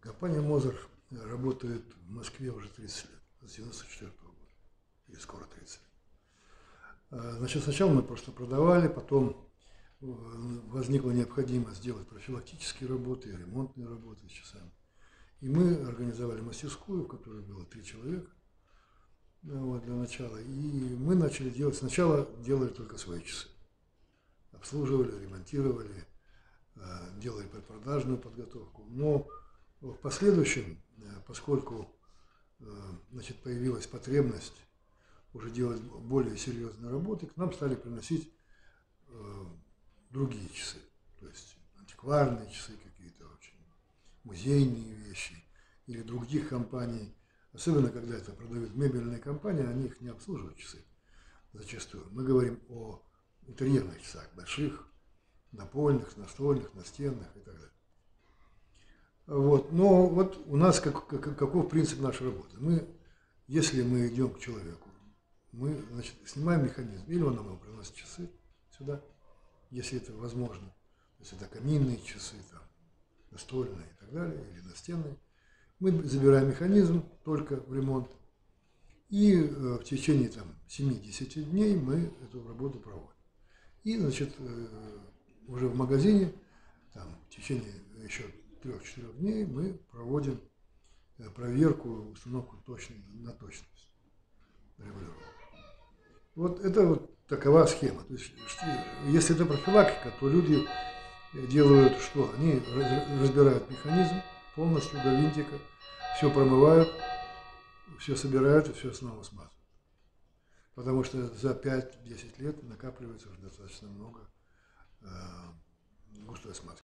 Компания Мозер работает в Москве уже 30 лет, с 94 года, или скоро 30 лет. А, значит, сначала мы просто продавали, потом э, возникла необходимость сделать профилактические работы, ремонтные работы с часами. И мы организовали мастерскую, в которой было три человека вот, для начала. И мы начали делать, сначала делали только свои часы. Обслуживали, ремонтировали, э, делали предпродажную подготовку. Но в последующем, э, поскольку значит, появилась потребность уже делать более серьезные работы, к нам стали приносить э, другие часы, то есть антикварные часы какие-то очень, музейные вещи или других компаний, особенно когда это продают мебельные компании, они их не обслуживают часы зачастую. Мы говорим о интерьерных часах, больших, напольных, настольных, настенных и так далее. Вот. Но вот у нас как, как, каков принцип нашей работы? Мы, если мы идем к человеку, мы значит, снимаем механизм, или он нам приносит часы сюда, если это возможно. То есть это каминные часы, там, настольные и так далее, или настенные. Мы забираем механизм только в ремонт, и э, в течение там, 7-10 дней мы эту работу проводим. И, значит, э, уже в магазине, там, в течение еще 3-4 дней мы проводим э, проверку, установку точно, на точность регулировки. Вот это вот такова схема. То есть, если это профилактика, то люди делают что? Они разбирают механизм полностью до винтика, все промывают, все собирают и все снова смазывают. Потому что за 5-10 лет накапливается уже достаточно много э, густой смазки.